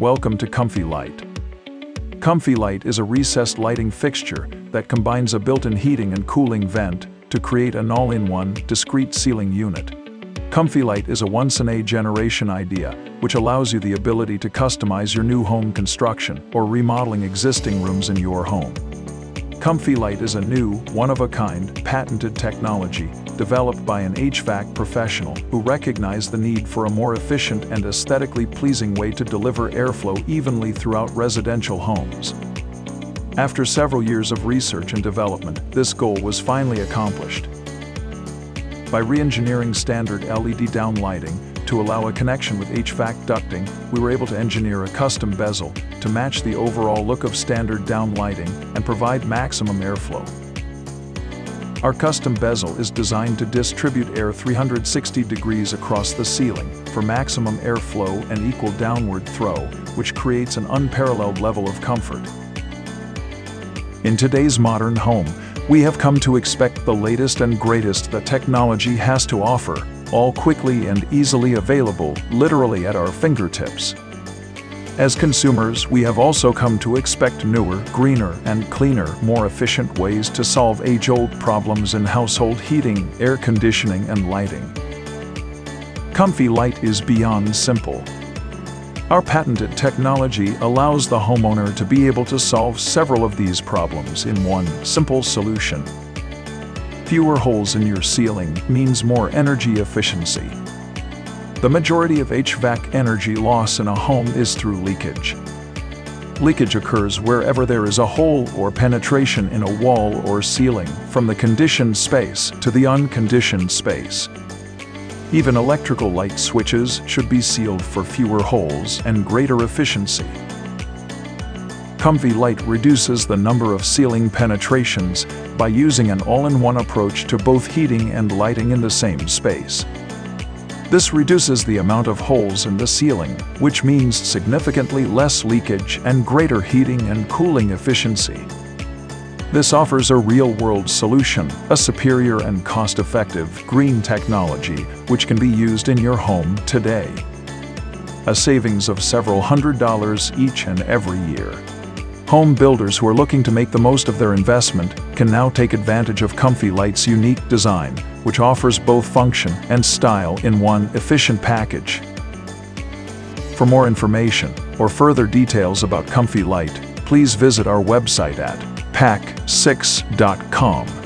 welcome to Comfy Light. Comfy Light is a recessed lighting fixture that combines a built-in heating and cooling vent to create an all-in-one, discrete ceiling unit. Comfy Light is a once-in-a-generation idea, which allows you the ability to customize your new home construction or remodeling existing rooms in your home. Comfy Light is a new, one-of-a-kind, patented technology developed by an HVAC professional who recognized the need for a more efficient and aesthetically pleasing way to deliver airflow evenly throughout residential homes. After several years of research and development, this goal was finally accomplished. By re-engineering standard LED downlighting to allow a connection with HVAC ducting, we were able to engineer a custom bezel to match the overall look of standard down lighting and provide maximum airflow. Our custom bezel is designed to distribute air 360 degrees across the ceiling for maximum airflow and equal downward throw, which creates an unparalleled level of comfort. In today's modern home, we have come to expect the latest and greatest that technology has to offer, all quickly and easily available, literally at our fingertips. As consumers, we have also come to expect newer, greener, and cleaner, more efficient ways to solve age-old problems in household heating, air conditioning, and lighting. Comfy Light is beyond simple. Our patented technology allows the homeowner to be able to solve several of these problems in one simple solution. Fewer holes in your ceiling means more energy efficiency. The majority of HVAC energy loss in a home is through leakage. Leakage occurs wherever there is a hole or penetration in a wall or ceiling, from the conditioned space to the unconditioned space. Even electrical light switches should be sealed for fewer holes and greater efficiency. Comfy Light reduces the number of ceiling penetrations by using an all-in-one approach to both heating and lighting in the same space. This reduces the amount of holes in the ceiling, which means significantly less leakage and greater heating and cooling efficiency. This offers a real-world solution, a superior and cost-effective green technology which can be used in your home today. A savings of several hundred dollars each and every year. Home builders who are looking to make the most of their investment can now take advantage of Comfy Light's unique design, which offers both function and style in one efficient package. For more information or further details about Comfy Light, please visit our website at pack6.com.